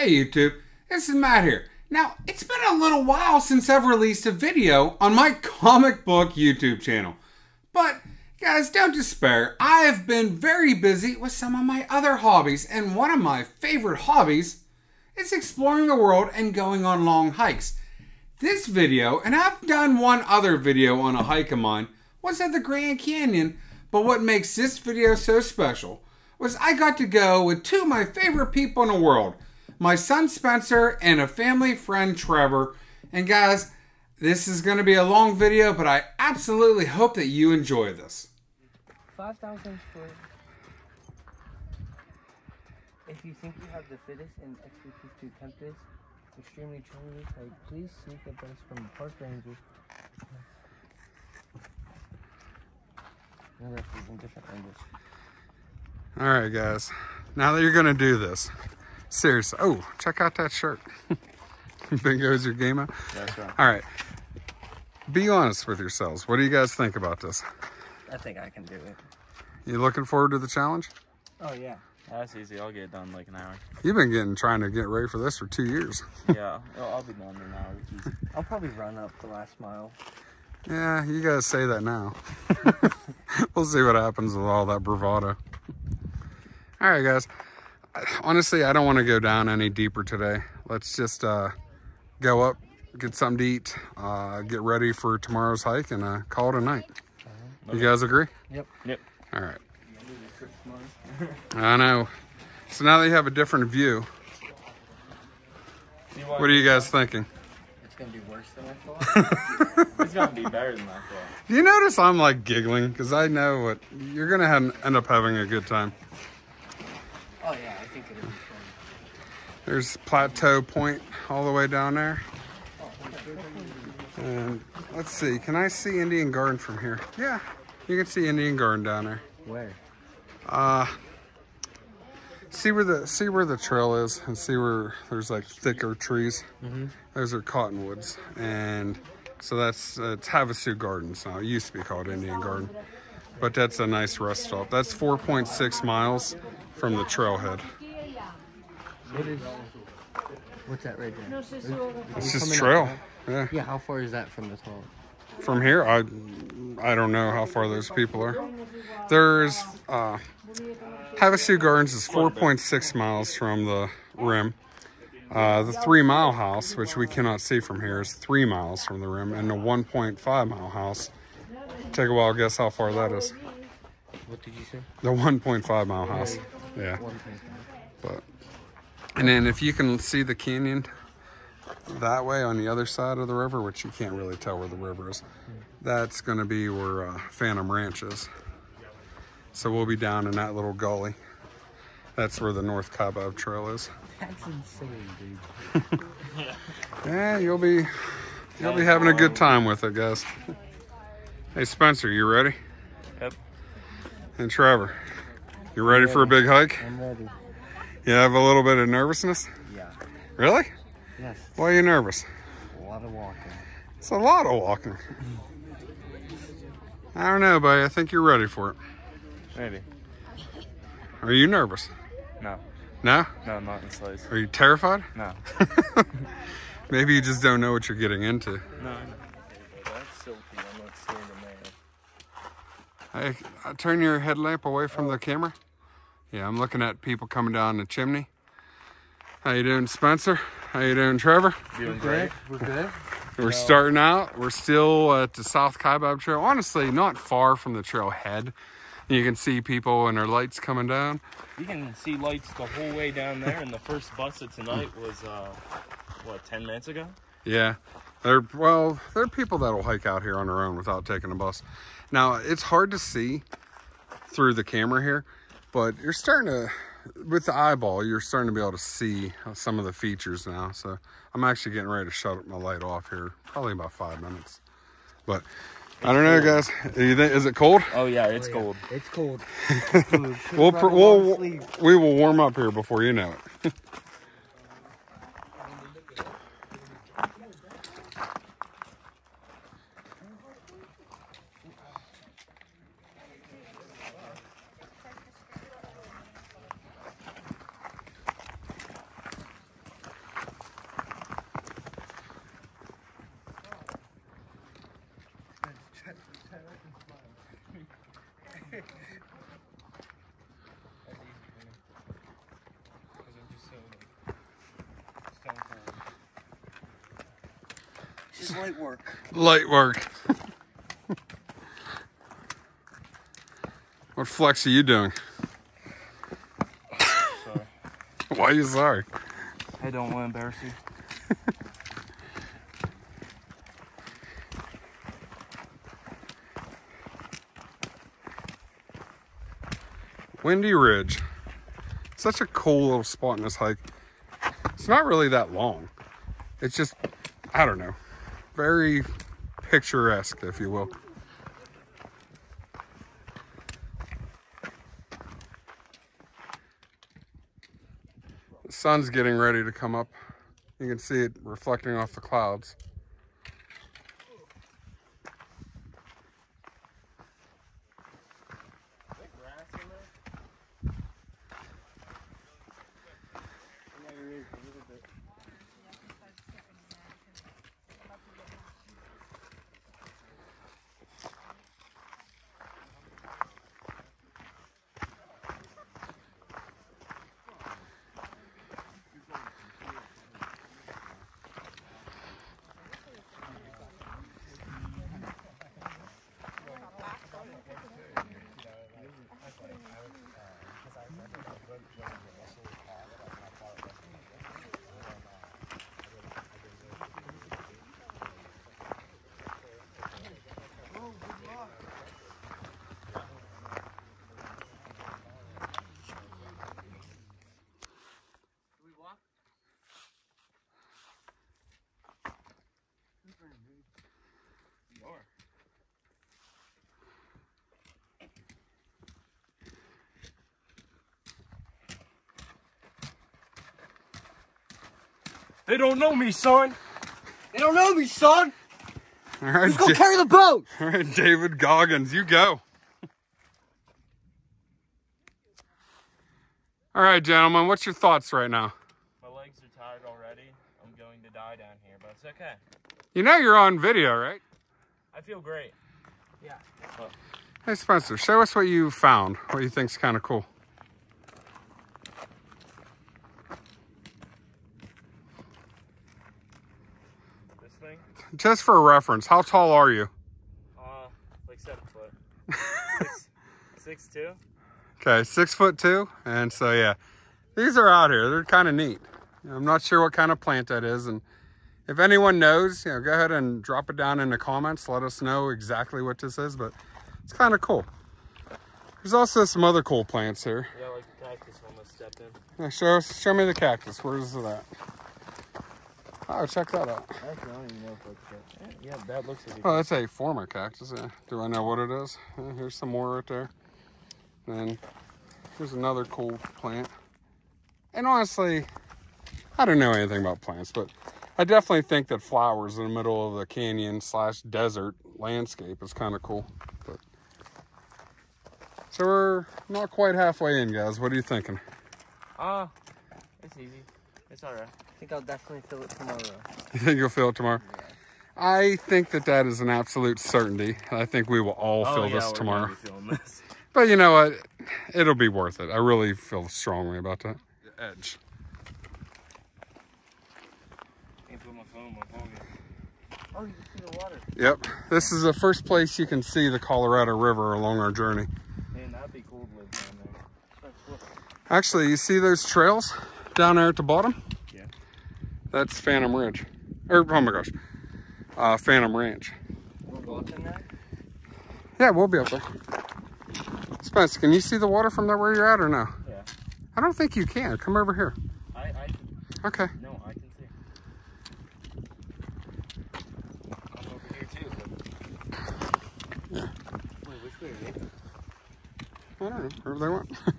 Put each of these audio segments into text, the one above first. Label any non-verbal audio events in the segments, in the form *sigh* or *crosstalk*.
Hey YouTube, this is Matt here. Now, it's been a little while since I've released a video on my *laughs* comic book YouTube channel. But, guys, don't despair. I have been very busy with some of my other hobbies, and one of my favorite hobbies is exploring the world and going on long hikes. This video, and I've done one other video on a hike of mine, was at the Grand Canyon, but what makes this video so special was I got to go with two of my favorite people in the world, my son Spencer and a family friend Trevor. And guys, this is going to be a long video, but I absolutely hope that you enjoy this. 5,000 foot. If you think you have the fittest and expertise to attempt this extremely challenging hike, please seek advice from the park ranger. No referees in different angles. All right, guys. Now that you're going to do this, seriously. Oh, check out that shirt. *laughs* Bingo's your game out? That's right. All right. Be honest with yourselves. What do you guys think about this? I think I can do it. You looking forward to the challenge? Oh, yeah. That's easy. I'll get it done in like an hour. You've been getting trying to get ready for this for two years. yeah, *laughs* I'll be done in an hour. I'll probably run up the last mile. Yeah, you gotta say that now. *laughs* we'll see what happens with all that bravado. All right, guys. Honestly, I don't want to go down any deeper today. Let's just uh, go up, get something to eat, uh, get ready for tomorrow's hike, and uh, call it a night. You guys agree? Yep. Yep. All right. I know. So now that you have a different view, what are you guys thinking? It's going to be worse than I thought. *laughs* It's gonna be better than I thought. Do you notice I'm like giggling? Because I know what you're going to end up having a good time. oh, yeah. I think it'll be fun. There's Plateau Point all the way down there. And let's see, can I see Indian Garden from here? Yeah, you can see Indian Garden down there. Where? Uh, see where the see where the trail is, and see where there's like thicker trees. Those are cottonwoods, and so that's uh, it's Havasu Gardens now. It used to be called Indian Garden, but that's a nice rest stop. That's 4.6 miles from the trailhead. What is. What's that right there? It's just coming up trail. top? Yeah. Yeah, how far is that from the top? From here, I I don't know how far those people are. There's uh, Havasu Gardens is 4.6 miles from the rim. Uh, the three mile house, which we cannot see from here, is three miles from the rim, and the 1.5 mile house. Take a wild guess how far that is. What did you say? The 1.5 mile house. Yeah, One point five. but and then if you can see the canyon that way on the other side of the river, which you can't really tell where the river is, that's going to be where uh, Phantom Ranch is. So we'll be down in that little gully. That's where the North Kaibab Trail is. That's insane, dude. *laughs* Yeah, you'll be you'll be having a good time with it, guys. Hey Spencer, you ready? Yep. And Trevor, you ready for a big hike? I'm ready. You have a little bit of nervousness? Yeah. Really? Yes. Why are you nervous? A lot of walking. It's a lot of walking. I don't know, buddy. I think you're ready for it. Maybe. Are you nervous? No. No? No, not in slightest. Are you terrified? No. *laughs* Maybe you just don't know what you're getting into. No, I know. That's silky. I'm not standing there. Hey, uh, turn your headlamp away from the camera. Yeah, I'm looking at people coming down the chimney. How you doing, Spencer? How you doing, Trevor? Doing great. We're good. We're starting out. We're still at the South Kaibab Trail. Honestly, not far from the trailhead. You can see people and their lights coming down. You can see lights the whole way down there, and the first bus of tonight was, uh, what, 10 minutes ago? Yeah. There well, there are people that'll hike out here on their own without taking a bus. Now, it's hard to see through the camera here, but you're starting to with the eyeball, you're starting to be able to see some of the features now. So, I'm actually getting ready to shut my light off here, probably about 5 minutes. But I don't know, guys. You think, is it cold? Oh, yeah, it's oh, cold. It's cold. *laughs* It's cold. We'll, we'll we will warm up here before you know it. *laughs* easy for me. 'Cause I'm just so like stone cold. This is light work. Light work. what flex are you doing? Sorry. Why are you sorry? I don't want to embarrass you. Windy Ridge. Such a cool little spot in this hike. It's not really that long. It's just, I don't know, very picturesque, if you will. The sun's getting ready to come up. You can see it reflecting off the clouds. They don't know me, son. They don't know me, son. All right, Let's go Ja- carry the boat. all right, David Goggins, you go. All right, gentlemen, what's your thoughts right now? My legs are tired already. I'm going to die down here, but it's okay. You know you're on video, right? I feel great. Yeah. Hey, Spencer, show us what you found, what you think's kind of cool. This thing, Just for a reference, how tall are you? uh, like seven foot. six, *laughs* six two. Okay, six foot two. And so, yeah, these are out here. They're kind of neat. I'm not sure what kind of plant that is. And if anyone knows, you know, go ahead and drop it down in the comments. Let us know exactly what this is, but it's kind of cool. There's also some other cool plants here. Yeah, like the cactus one that stepped in. Yeah, show us, show me the cactus. Where's it at? Oh, check that out. Actually, I don't even know if that's it. Yeah, that looks like Oh, that's a former cactus. Yeah. Do I know what it is? Yeah, here's some more right there. Then here's another cool plant. And honestly, I don't know anything about plants, but I definitely think that flowers in the middle of the canyon slash desert landscape is kind of cool. But so we're not quite halfway in, guys. What are you thinking? Ah, it's easy. It's alright. I think I'll definitely fill it tomorrow. You think you'll feel it tomorrow? I think that that is an absolute certainty. I think we will all Oh, feel yeah, this we're tomorrow. gonna be this. *laughs* But you know what? It'll be worth it. I really feel strongly about that. Edge. Can't put my phone in my pocket. Oh, you can see the water. Yep. This is the first place you can see the Colorado River along our journey. Man, that'd be cool to live down there. Actually, you see those trails down there at the bottom? That's Phantom Ridge. Or, oh my gosh, uh, Phantom Ranch. That. Yeah, we'll be up there. Spence, can you see the water from there where you're at or no? Yeah. I don't think you can. Come over here. I, I, Okay. no, I can see. I'm over here too. But... Yeah. Wait, which way are you? I don't know. Wherever they want. *laughs*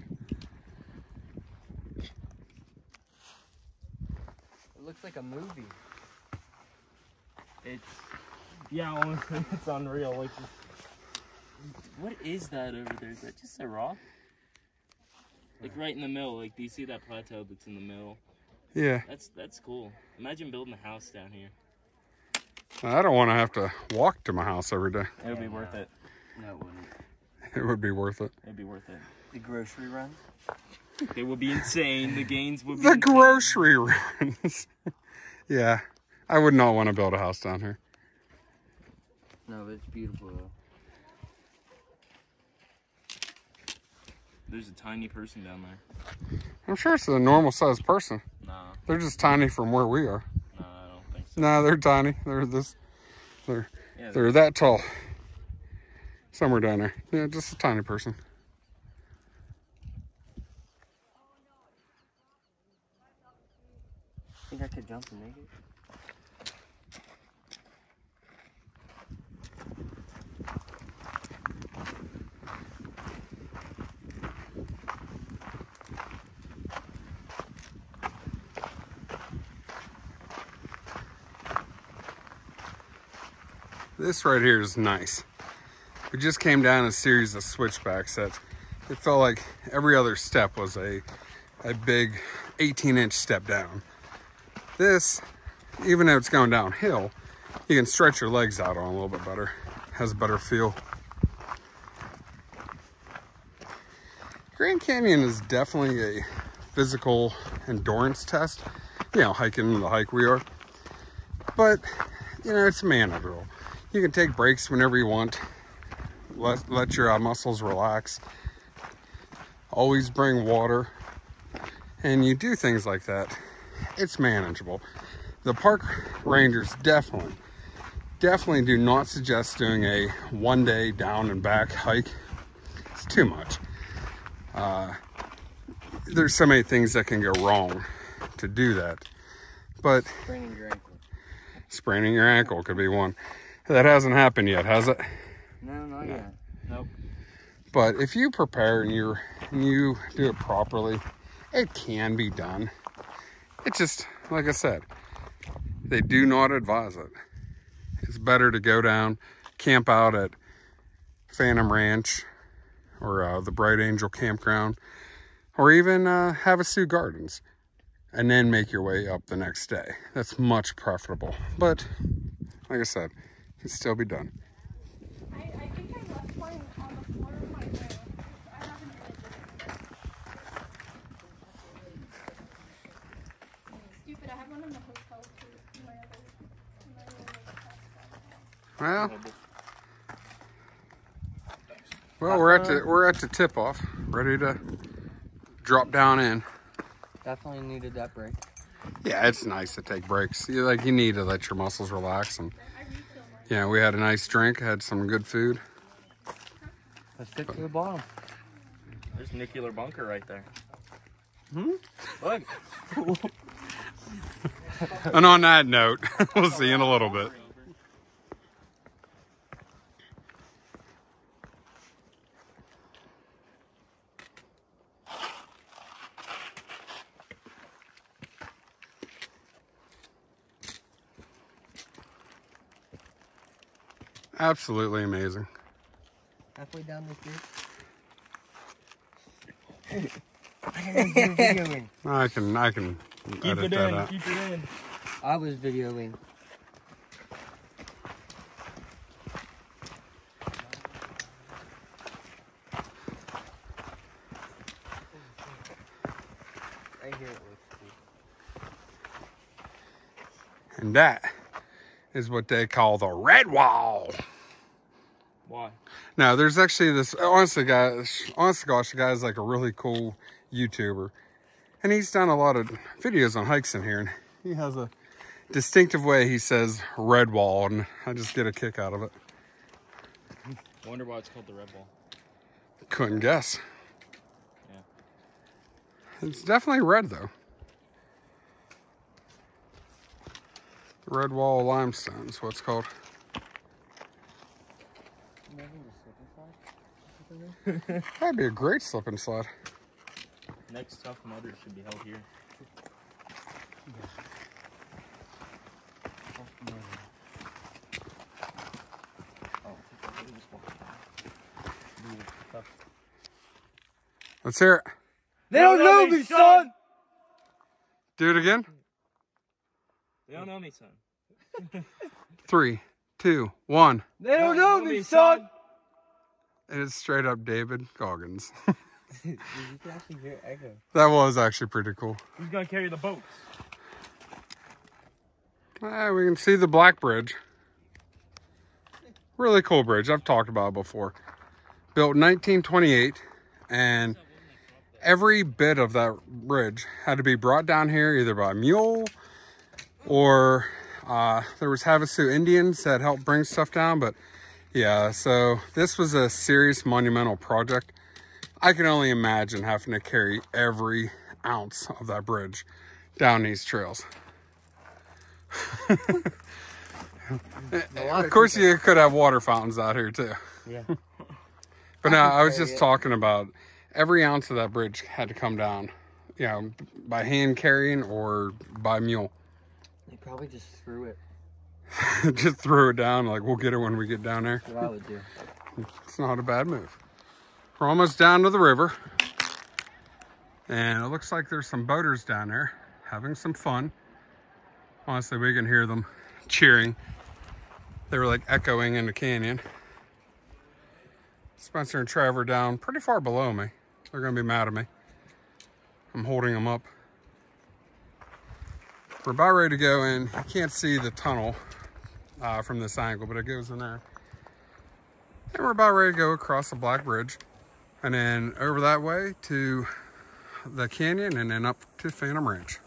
It looks like a movie. It's yeah, honestly, *laughs* it's unreal. Like, what is that over there? Is that just a rock? Like right in the middle. Like, do you see that plateau that's in the middle? yeah. That's that's cool. Imagine building a house down here. I don't want to have to walk to my house every day. It would be worth it. No, it wouldn't. it would be worth it. It'd be worth it. The grocery runs. They would be insane. The gains would be The insane. grocery *laughs* runs. yeah, I would not want to build a house down here. No, but it's beautiful though. There's a tiny person down there. I'm sure it's a normal sized person. Nah, They're just tiny from where we are. nah, I don't think so. No, they're tiny. They're this. They're Yeah, they're that tall. Somewhere down there. Yeah, just a tiny person. I Think I could jump and make it? This right here is nice. We just came down a series of switchbacks that it felt like every other step was a a big 18 inch step down. This, even though it's going downhill, you can stretch your legs out on a little bit better. Has a better feel. Grand Canyon is definitely a physical endurance test. You know, hiking the hike we are. But, you know, it's manageable. You can take breaks whenever you want. Let, let your uh, muscles relax. Always bring water. And you do things like that. It's manageable. The park rangers definitely, definitely do not suggest doing a one day down and back hike. It's too much. Uh, there's so many things that can go wrong to do that. But Spraining your ankle. spraining your ankle could be one. That hasn't happened yet, has it? No, not yet. Nope. But if you prepare and you and you do it properly, it can be done. It's just like I said, they do not advise it. It's better to go down, camp out at Phantom Ranch or uh, the Bright Angel Campground, or even uh, Havasu Gardens, and then make your way up the next day. That's much preferable. But like I said, can *laughs* still be done. I, I think I left mine on the floor of my room. 'cause I haven't Stupid, I have one in the hotel too. in My other, in my room is passed out. Well, well, we're at the we're at the tip off, ready to drop down in. Definitely needed that break. Yeah, it's nice to take breaks. You like you need to let your muscles relax, and I refill mine. Yeah, we had a nice drink, had some good food. Let's get to the bottom. There's nuclear bunker right there. Hmm? Look. And on that note, *laughs* we'll see you in a little bit. Absolutely amazing. Halfway down the street. I didn't know you were videoing. I can I can Keep edit it that in. out. Keep it in. I was videoing. Right here it looks cool. And that is what they call the red wall. No, there's actually this. Honestly, guys, honest to gosh, the guy's like a really cool YouTuber, and he's done a lot of videos on hikes in here, and he has a distinctive way he says red wall, and I just get a kick out of it. Wonder why it's called the red wall. Couldn't guess. Yeah. It's definitely red though. The red wall limestone is what it's called. Imagine the slip and slide. That'd be a great slip and slide. Next tough mudder should be held here. Let's hear it. They don't know me, son! Do it again. They don't know me, son. Three, two, one. They don't know me, son! And it's straight up David Goggins. *laughs* *laughs* Dude, you can actually hear echo. that was actually pretty cool. Who's gonna carry the boats? Ah, we can see the Black Bridge. Really cool bridge. I've talked about it before. Built 1928, and every bit of that bridge had to be brought down here either by mule or uh, there was Havasu Indians that helped bring stuff down. But yeah, so this was a serious monumental project. I can only imagine having to carry every ounce of that bridge down these trails. Of course, you could have water fountains out here too. Yeah. But no, I was just it. talking about every ounce of that bridge had to come down, you know, by hand carrying or by mule. They probably just threw it. *laughs* just throw it down, like we'll get it when we get down there. That's what I would do. It's not a bad move. We're almost down to the river. And it looks like there's some boaters down there having some fun. Honestly, we can hear them cheering. They were like echoing in the canyon. Spencer and Trevor down pretty far below me. They're gonna be mad at me. I'm holding them up. We're about ready to go in. You can't see the tunnel uh, from this angle, but it goes in there. And we're about ready to go across the Black Bridge and then over that way to the canyon and then up to Phantom Ranch.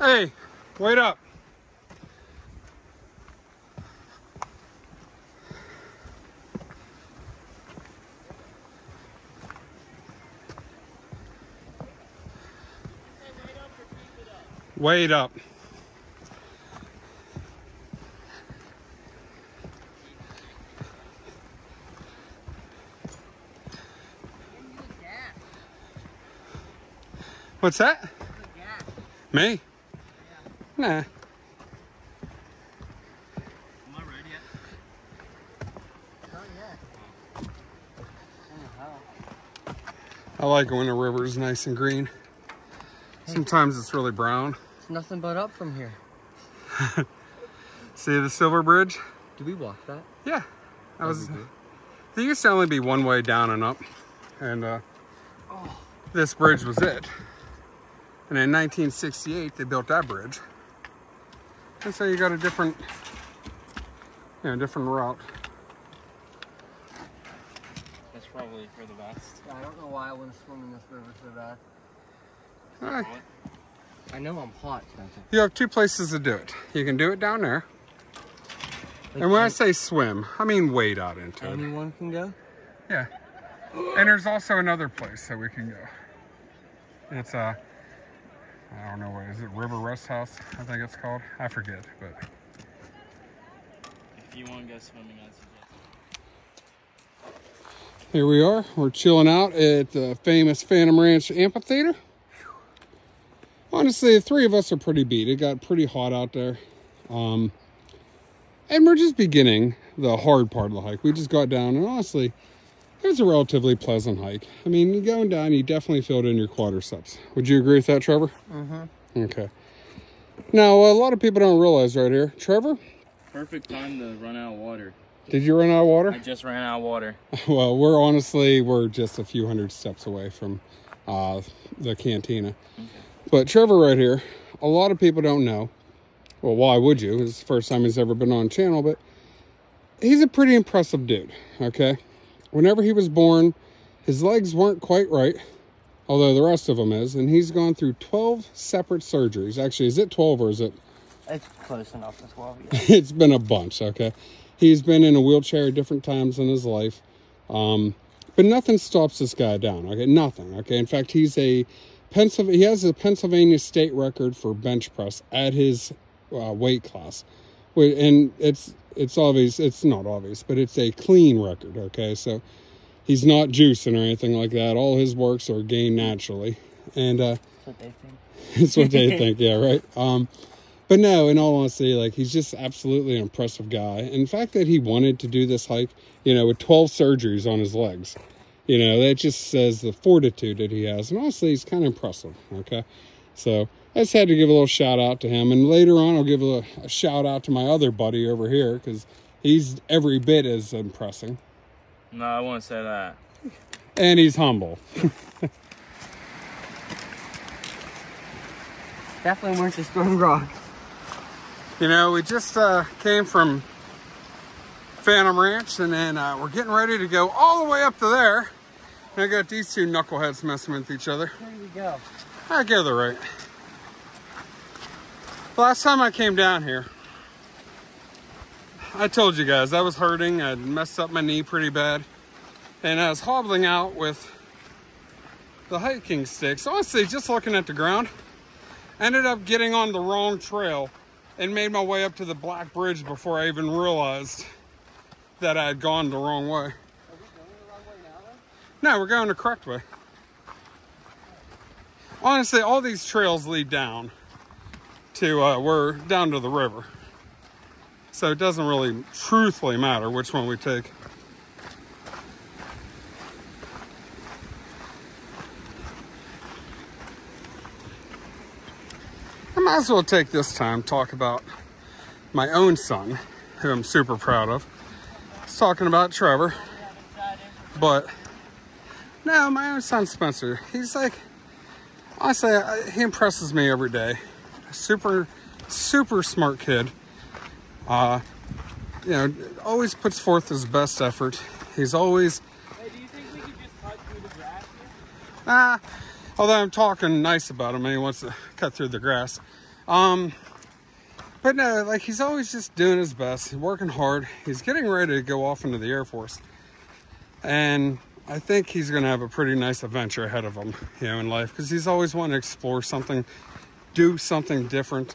Hey, wait up. Wait up. What's that? Me? Nah. I ready yet? I like it when the river is nice and green. Sometimes it's really brown. It's nothing but up from here. *laughs* See the Silver Bridge? Do we walk that? Yeah. That was. There used to only be one way down and up, and uh, this bridge was it. And in 1968, they built that bridge. And so you got a different, you know, different route. That's probably for the best. Yeah, I don't know why I want to swim in this river so bad. Uh, I know I'm hot, Spencer. you have two places to do it. You can do it down there, Like, and when I say swim, I mean wade out into it. anyone can go. Yeah. And there's also another place that we can go. It's uh I don't know what is it, River Rest House, I think it's called. I forget, but If you want to go swimming, I suggest. here we are. We're chilling out at the famous Phantom Ranch Amphitheater. Honestly, the three of us are pretty beat. It got pretty hot out there. Um, and we're just beginning the hard part of the hike. We just got down, and honestly, it was a relatively pleasant hike. I mean, going down, you definitely filled in your quadriceps. Would you agree with that, Trevor? Mm-hmm. Okay. Now, a lot of people don't realize right here, Trevor, Perfect time to run out of water. did you run out of water? I just ran out of water. *laughs* Well, we're honestly we're just a few hundred steps away from uh, the cantina. But Trevor, right here, a lot of people don't know. Well, why would you? It's the first time he's ever been on channel, but he's a pretty impressive dude. Okay, whenever he was born, his legs weren't quite right, although the rest of them is, and he's gone through twelve separate surgeries. Actually, is it twelve or is it It's close enough as well. *laughs* Yeah. it's been a bunch okay he's been in a wheelchair at different times in his life um, but nothing stops this guy down okay nothing okay in fact he's a Pennsylvania he has a pennsylvania state record for bench press at his uh, weight class. And it's it's obvious. It's not obvious, but it's a clean record. Okay, so he's not juicing or anything like that. All his works are gained naturally, and uh, That's what they think. *laughs* that's what they *laughs* think. Yeah, right. Um, but no, in all honesty, like he's just absolutely an impressive guy. And the fact that he wanted to do this hike, you know, with 12 surgeries on his legs, you know, that just says the fortitude that he has. And honestly, he's kind of impressive. Okay. So I just had to give a little shout out to him. And later on, I'll give a, a shout out to my other buddy over here because he's every bit as impressive. No, I won't say that. And he's humble. *laughs* Definitely weren't the storm rock. You know, we just uh, came from Phantom Ranch and then uh, we're getting ready to go all the way up to there. And I got these two knuckleheads messing with each other. Here we go. I get the right. Last time I came down here, I told you guys I was hurting. I'd messed up my knee pretty bad. And I was hobbling out with the hiking sticks. Honestly, just looking at the ground, ended up getting on the wrong trail and made my way up to the Black Bridge before I even realized that I had gone the wrong way. No, we're going the correct way. Honestly, all these trails lead down to uh, we're down to the river. So it doesn't really truthfully matter which one we take. I might as well take this time talk about my own son, who I'm super proud of. I was talking about Trevor, but no, my own son Spencer. He's like, honestly, I- he impresses me every day. Super, super smart kid. Uh, you know, always puts forth his best effort. He's always Hey, do you think we could just cut through the grass here? Ah, although I'm talking nice about him and he wants to cut through the grass. Um, but no, like he's always just doing his best. He's working hard. He's getting ready to go off into the Air Force. And I think he's going to have a pretty nice adventure ahead of him, you know, in life because he's always wanting to explore something, do something different,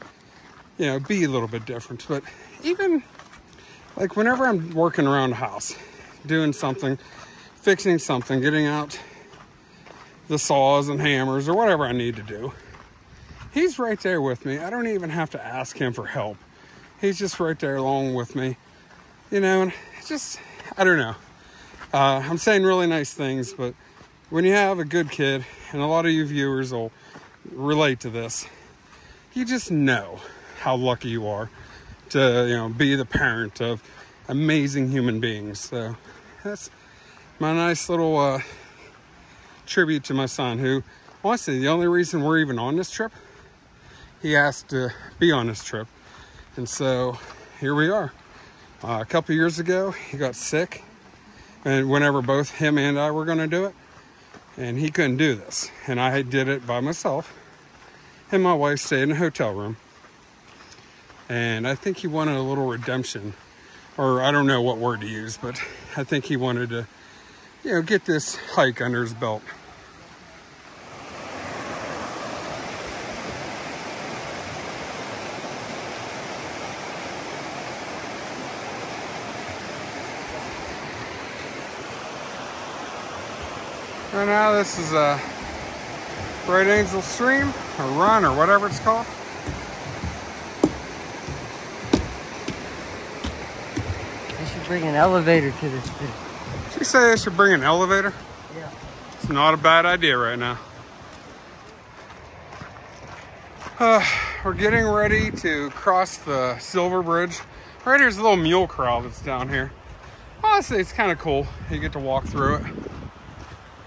you know, be a little bit different. But even like whenever I'm working around the house, doing something, fixing something, getting out the saws and hammers or whatever I need to do. He's right there with me. I don't even have to ask him for help. He's just right there along with me. You know, and just, I don't know. Uh, I'm saying really nice things, but when you have a good kid, and a lot of you viewers will relate to this, you just know how lucky you are to, you know, be the parent of amazing human beings. So that's my nice little uh, tribute to my son, who, honestly, the only reason we're even on this trip, he asked to be on this trip. And so here we are. Uh, a couple years ago, he got sick, and whenever both him and I were going to do it, and he couldn't do this. And I did it by myself, and my wife stayed in a hotel room. And I think he wanted a little redemption, or I don't know what word to use, but I think he wanted to you know, get this hike under his belt. Right now, this is a Bright Angel Stream, or run, or whatever it's called. They should bring an elevator to this thing. Did you say I should bring an elevator? Yeah. It's not a bad idea right now. Uh, we're getting ready to cross the Silver Bridge. Right here's a little mule corral that's down here. Honestly, it's kind of cool. You get to walk through it.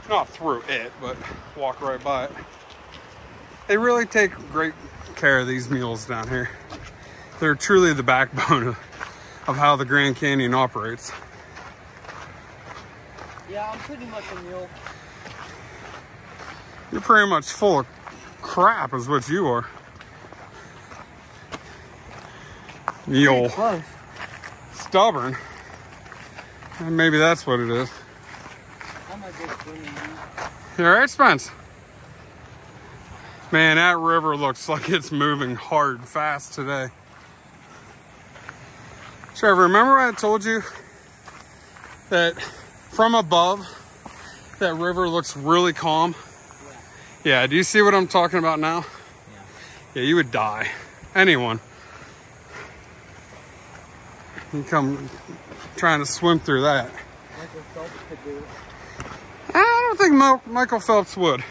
Not through it, but walk right by it. They really take great care of these mules down here. They're truly the backbone of, of how the Grand Canyon operates. Yeah, I'm pretty much a mule. You're pretty much full of crap, is what you are. Mule. Stubborn. And maybe that's what it is. I'm a good swimming You alright, Spence? Man, that river looks like it's moving hard, fast today. Trevor, remember I told you that from above, that river looks really calm? Yeah, yeah do you see what I'm talking about now? Yeah, you would die. Anyone. You come trying to swim through that. Michael Phelps could do it. I don't think Michael Phelps would.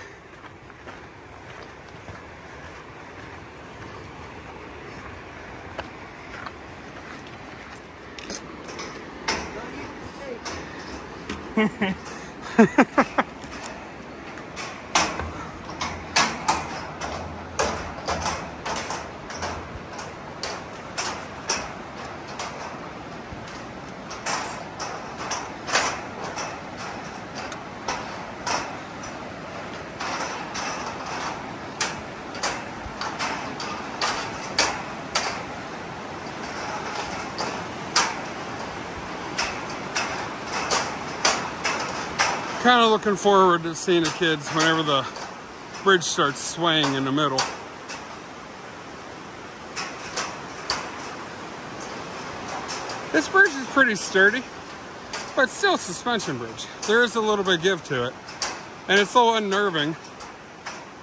Kind *laughs* of looking forward to seeing the kids whenever the bridge starts swaying in the middle. This bridge is pretty sturdy, but still a suspension bridge. There is a little bit of give to it. And it's so unnerving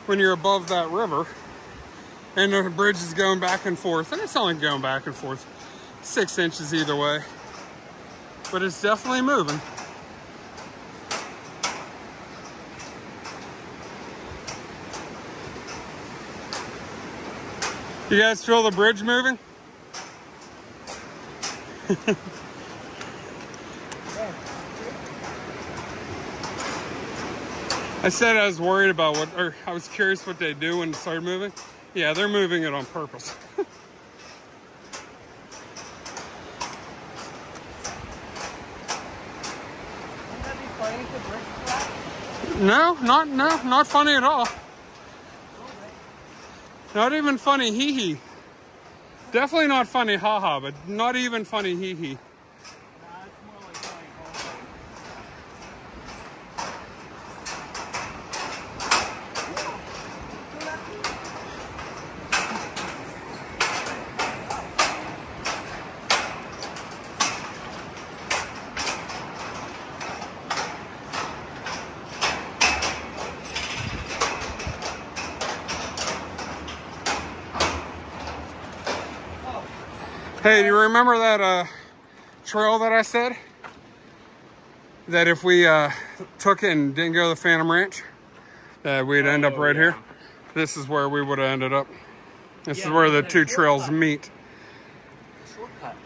when you're above that river and the bridge is going back and forth. And it's only going back and forth six inches either way. But it's definitely moving. You guys feel the bridge moving? I said I was worried about what, or I was curious what they do when it started moving. Yeah, they're moving it on purpose. Wouldn't that be funny if the bridge collapsed? no, not no, not funny at all. Not even funny hee hee. Definitely not funny haha, but not even funny hee hee. Hey, do you remember that uh, trail that I said? That if we uh, took it and didn't go to the Phantom Ranch, that we'd end up Oh, right yeah. here. This is where we would have ended up. This is where the two trails shortcut. meet. Shortcut.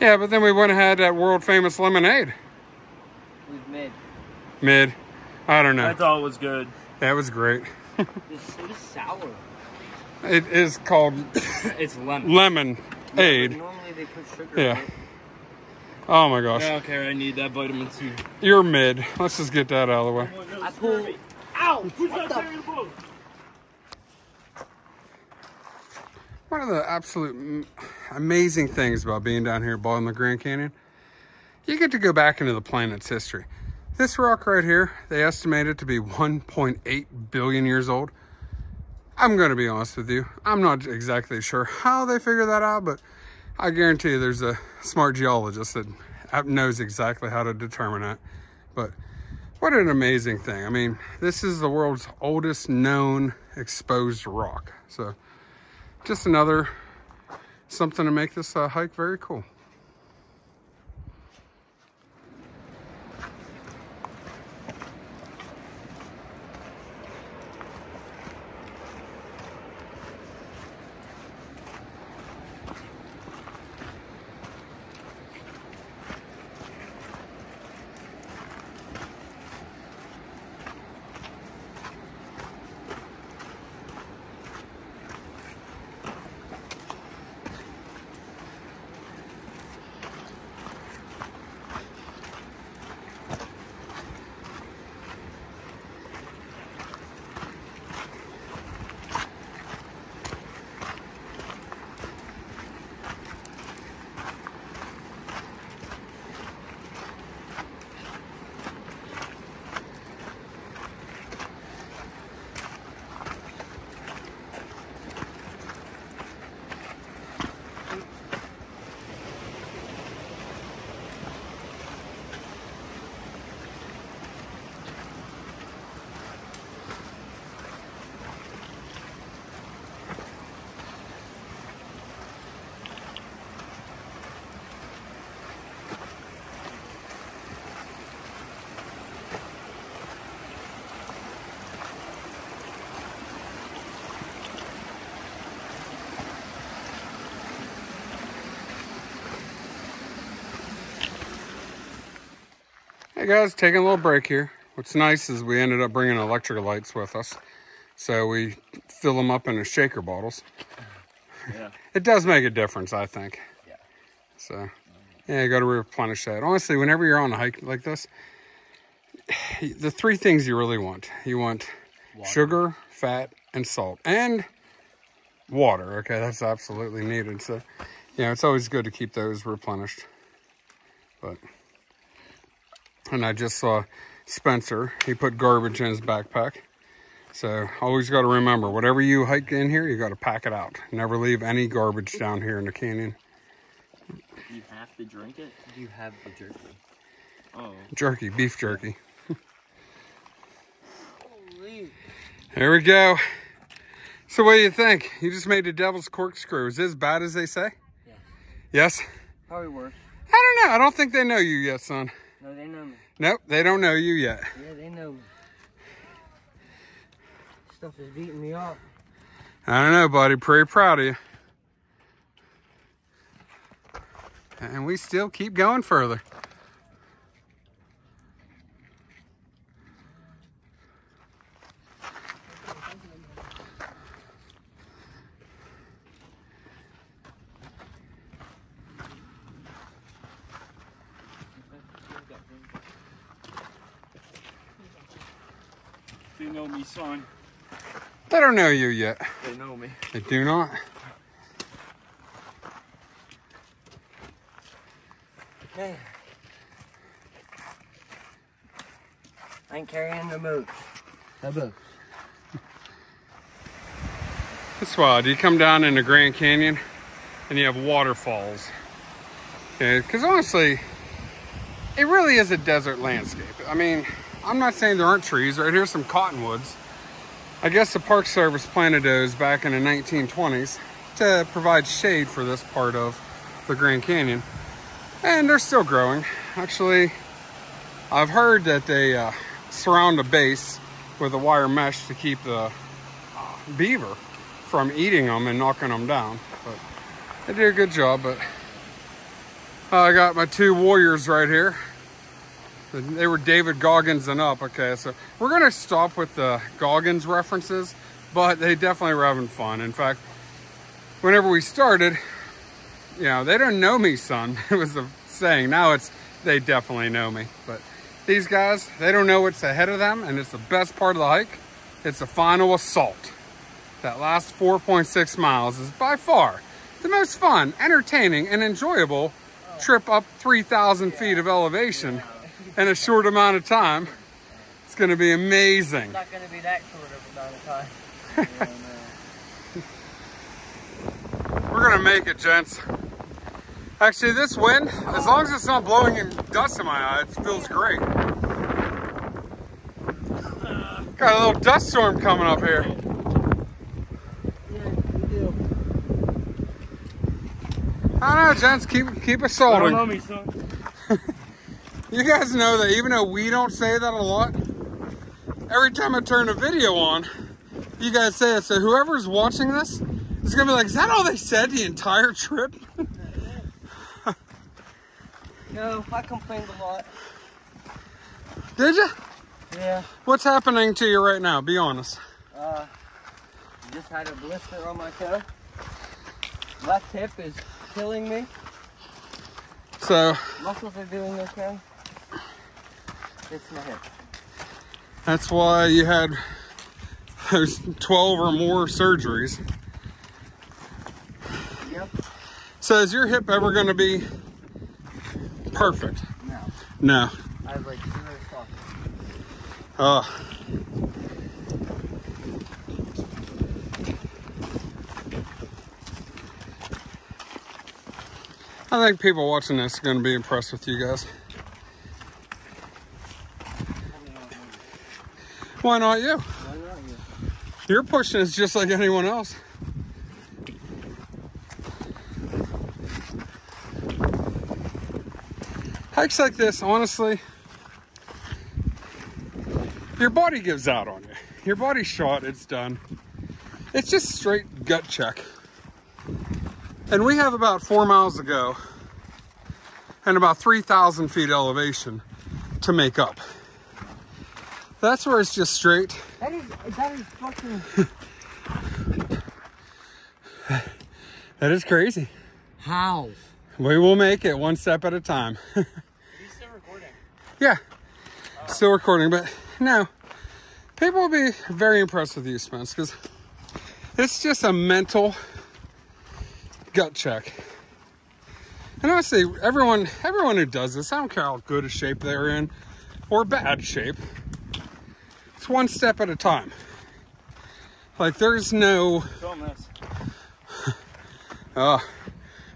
Yeah, but then we went and had that world famous lemonade. We've made. Mid. I don't I know. thought it was good. That was great. *laughs* This it is sour. It is called *coughs* It's lemon. lemon Yeah, aid. But they put sugar Yeah. in it. Oh my gosh. Okay, I need that vitamin C. You're mid. Let's just get that out of the way. I pull. Ow! What the? One of the absolute amazing things about being down here at bottom of the Grand Canyon, you get to go back into the planet's history. This rock right here, they estimate it to be 1.8 billion years old. I'm going to be honest with you. I'm not exactly sure how they figure that out, but I guarantee you there's a smart geologist that knows exactly how to determine that. But what an amazing thing. I mean, this is the world's oldest known exposed rock. So, just another something to make this uh, hike very cool. Hey guys, taking a little break here. What's nice is we ended up bringing electrolytes with us. So we fill them up into shaker bottles. Yeah. It does make a difference, I think. Yeah. So, yeah, you got to replenish that. Honestly, whenever you're on a hike like this, *sighs* the three things you really want you want Water. sugar, fat, and salt, and water. Okay, that's absolutely needed. So, yeah, it's always good to keep those replenished. But, and I just saw Spencer, he put garbage in his backpack. So always got to remember, whatever you hike in here, you got to pack it out. Never leave any garbage down here in the canyon. You have to drink it? You have the jerky. Oh. Jerky, beef jerky. Holy. Here we go. So what do you think? You just made the devil's corkscrew. Is it as bad as they say? Yes. Yes? Probably worse. I don't know. I don't think they know you yet, son. No, they know me. Nope, they don't know you yet. Yeah, they know me. Stuff is beating me up. I don't know, buddy. Pretty proud of you. And we still keep going further. Know me, son. They don't know you yet. They know me. They do not. Okay. I ain't carrying the boots. The boots. It's wild. You come down in the Grand Canyon and you have waterfalls. Okay, because honestly, it really is a desert landscape. I mean, I'm not saying there aren't trees. Right here's some cottonwoods. I guess the Park Service planted those back in the 1920s to provide shade for this part of the Grand Canyon. And they're still growing. Actually, I've heard that they uh, surround the base with a wire mesh to keep the uh, beaver from eating them and knocking them down. But they did a good job. But uh, I got my two warriors right here. They were David Goggins and up. Okay, so we're gonna stop with the Goggins references, but they definitely were having fun. In fact, whenever we started, you know, they don't know me, son. It *laughs* was a saying. Now it's they definitely know me. But these guys, they don't know what's ahead of them, and it's the best part of the hike. It's the final assault. That last 4.6 miles is by far the most fun, entertaining, and enjoyable trip up 3,000 feet of elevation in a short amount of time. It's going to be amazing. It's not gonna be that short of amount of time. *laughs* We're going to make it, gents. Actually, this wind, as long as it's not blowing in dust in my eye, it feels great. Got a little dust storm coming up here. Yeah, we do. I don't know, gents. Keep keep They don't assaulting. *laughs* know me, son. You guys know that even though we don't say that a lot, every time I turn a video on, you guys say it. So whoever's watching this is gonna be like, is that all they said the entire trip? No, I complained a lot. Did you? Yeah. What's happening to you right now? Be honest. Uh, just had a blister on my toe. Left hip is killing me. So Muscles are doing okay. It's my hip. that's why you had those 12 or more surgeries. Yep. So is your hip ever gonna be perfect? No. No. I have like zero socket. Uh, I think people watching this are going to be impressed with you guys. Why not you? You? You're pushing us just like anyone else. Hikes like this, honestly, your body gives out on you. Your body's shot, it's done. It's just straight gut check. And we have about four miles to go and about 3,000 feet elevation to make up. That's where it's just straight. That is that is fucking. *laughs* That is crazy. How? We will make it one step at a time. *laughs* Are you still recording? yeah, still recording, but no, people will be very impressed with you, Spence, because it's just a mental gut check. And honestly, everyone, everyone who does this, I don't care how good a shape they're in or bad shape, it's one step at a time. Like there's no, Film this. uh,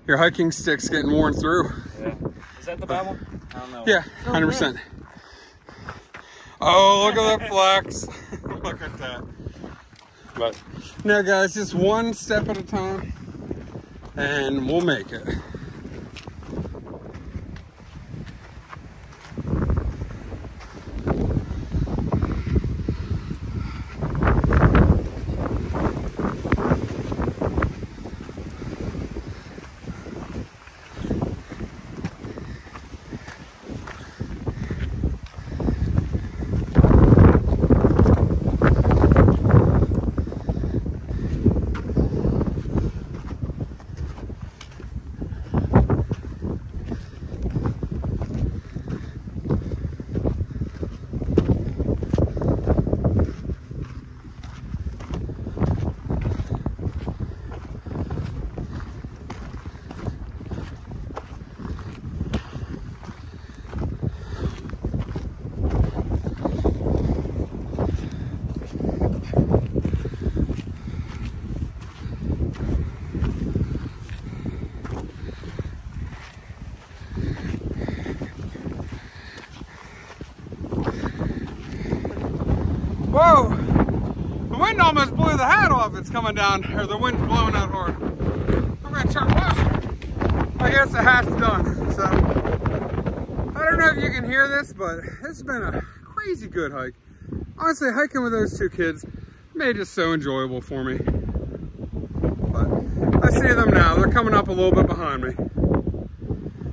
your hiking stick's getting worn through. Yeah. Is that the bad one? I don't know. Yeah, hundred percent. Oh, look at that flex! *laughs* look at that. But no, guys, just one step at a time, and we'll make it. Whoa! The wind almost blew the hat off. It's coming down, or the wind's blowing out hard. I'm gonna turn. Wow. I guess the hat's done. So I don't know if you can hear this, but it's been a crazy good hike. Honestly, hiking with those two kids made it so enjoyable for me. But I see them now. They're coming up a little bit behind me.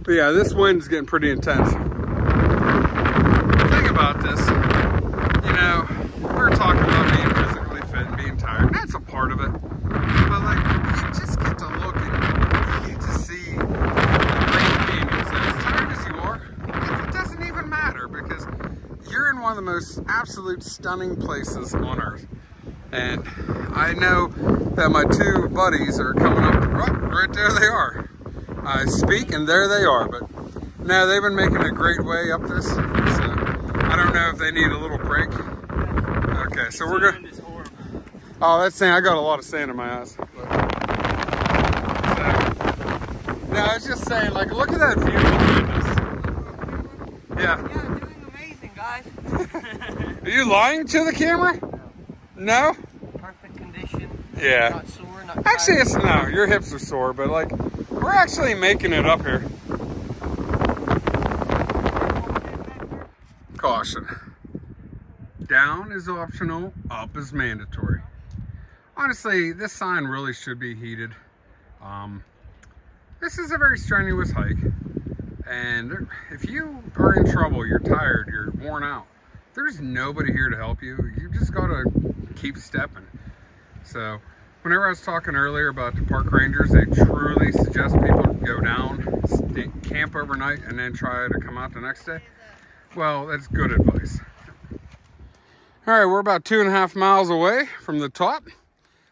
But yeah, this wind's getting pretty intense. Think about this you know, we were talking about being physically fit and being tired. and That's a part of it. But like, you just get to look and you get to see great canyons. And as tired as you are, it doesn't even matter because you're in one of the most absolute stunning places on earth. And I know that my two buddies are coming up. Oh, right there they are. I speak and there they are. But no, they've been making a great way up this. So I don't know if they need a little break. Okay, so we're gonna. wind. Oh, that's sand. I got a lot of sand in my eyes. So, no, I was just saying, like, look at that view. Yeah. Yeah, doing amazing, guys. Are you lying to the camera? No? Perfect condition. Yeah. Not sore, not Actually, it's no. Your hips are sore, but like, we're actually making it up here. Caution. Down is optional, up is mandatory. Honestly, this sign really should be heated. Um, this is a very strenuous hike. And if you are in trouble, you're tired, you're worn out, there's nobody here to help you. You just gotta keep stepping. So, whenever I was talking earlier about the park rangers, they truly suggest people go down, stay, camp overnight, and then try to come out the next day. Well, that's good advice. All right, we're about two and a half miles away from the top.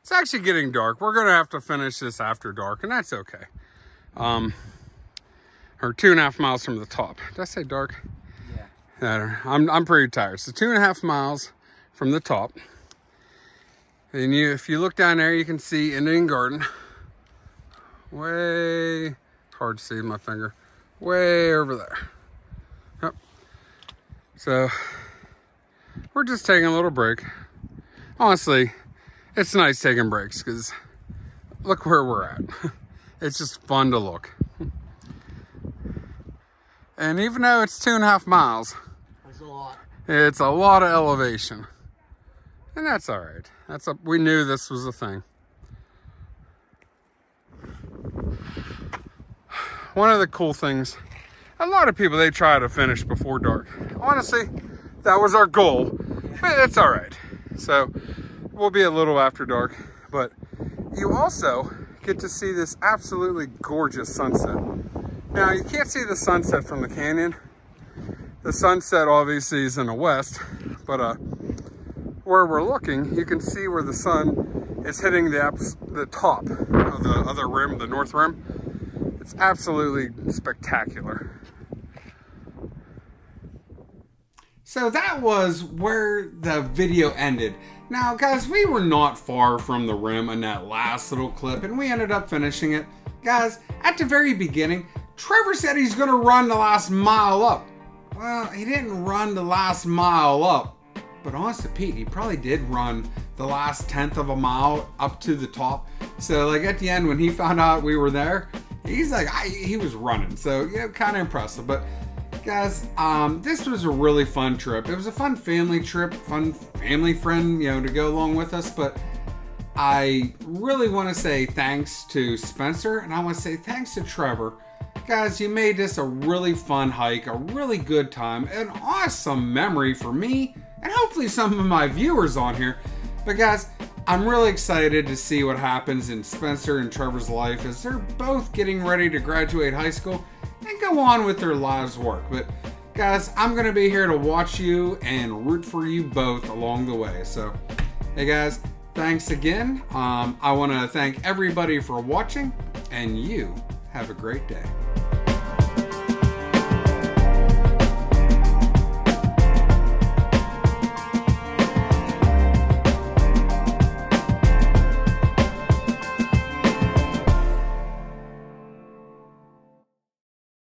It's actually getting dark. We're gonna have to finish this after dark, and that's okay. Um, or two and a half miles from the top. Did I say dark? Yeah. I'm, I'm pretty tired. So two and a half miles from the top. And you, if you look down there, you can see Indian Garden. Way, hard to see my finger. Way over there. Yep. So we're just taking a little break. Honestly, it's nice taking breaks because look where we're at. *laughs* It's just fun to look. And even though it's two and a half miles, it's a lot of elevation. And that's all right. That's a, we knew this was a thing. One of the cool things a lot of people, they try to finish before dark. Honestly, that was our goal, but it's all right. So we'll be a little after dark, but you also get to see this absolutely gorgeous sunset. Now, you can't see the sunset from the canyon. The sunset obviously is in the west, but uh, where we're looking, you can see where the sun is hitting the, the top of the other rim, the north rim. It's absolutely spectacular. So that was where the video ended. Now, guys, we were not far from the rim in that last little clip, and we ended up finishing it. Guys, at the very beginning, Trevor said he's going to run the last mile up. Well, he didn't run the last mile up, but honestly, Pete, he probably did run the last tenth of a mile up to the top. So, like at the end, when he found out we were there, he's like, I, he was running. So, yeah, kind of impressive. But guys, um, this was a really fun trip. It was a fun family trip, fun family friend, you know, to go along with us. But I really want to say thanks to Spencer and I want to say thanks to Trevor. Guys, you made this a really fun hike, a really good time, an awesome memory for me and hopefully some of my viewers on here. But guys, I'm really excited to see what happens in Spencer and Trevor's life as they're both getting ready to graduate high school and go on with their lives' work. But guys, I'm going to be here to watch you and root for you both along the way. So, hey guys, thanks again. Um, I want to thank everybody for watching, and you have a great day.